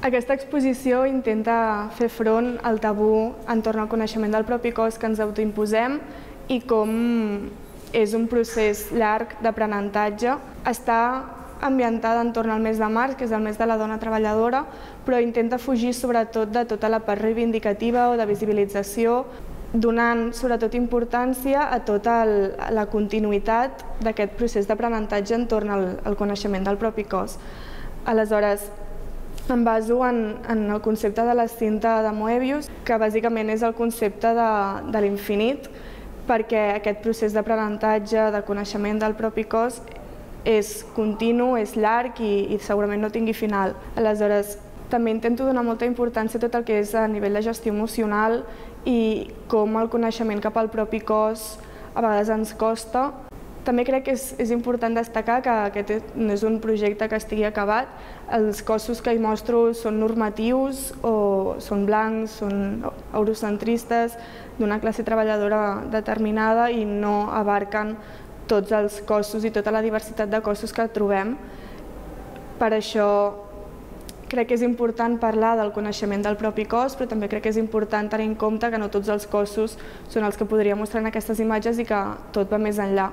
Aquesta exposició intenta fer front al tabú entorn al coneixement del propi cos que ens autoimposem i com és un procés llarg d'aprenentatge. Està ambientada entorn al mes de març, que és el mes de la dona treballadora, però intenta fugir sobretot de tota la part reivindicativa o de visibilització, donant sobretot importància a tota el, la continuïtat d'aquest procés d'aprenentatge entorn al, al coneixement del propi cos. Aleshores, em baso en, en el concepte de la cinta de Moebius, que bàsicament és el concepte de, de l'infinit, perquè aquest procés d'aprenentatge, de coneixement del propi cos, és continu, és llarg i, i segurament no tingui final. Aleshores, també intento donar molta importància a tot el que és a nivell de gestió emocional i com el coneixement cap al propi cos a vegades ens costa. També crec que és, és important destacar que aquest no és un projecte que estigui acabat. Els cossos que hi mostro són normatius o són blancs, són eurocentristes, d'una classe treballadora determinada i no abarquen tots els cossos i tota la diversitat de cossos que trobem. Per això crec que és important parlar del coneixement del propi cos, però també crec que és important tenir en compte que no tots els cossos són els que podria mostrar en aquestes imatges i que tot va més enllà.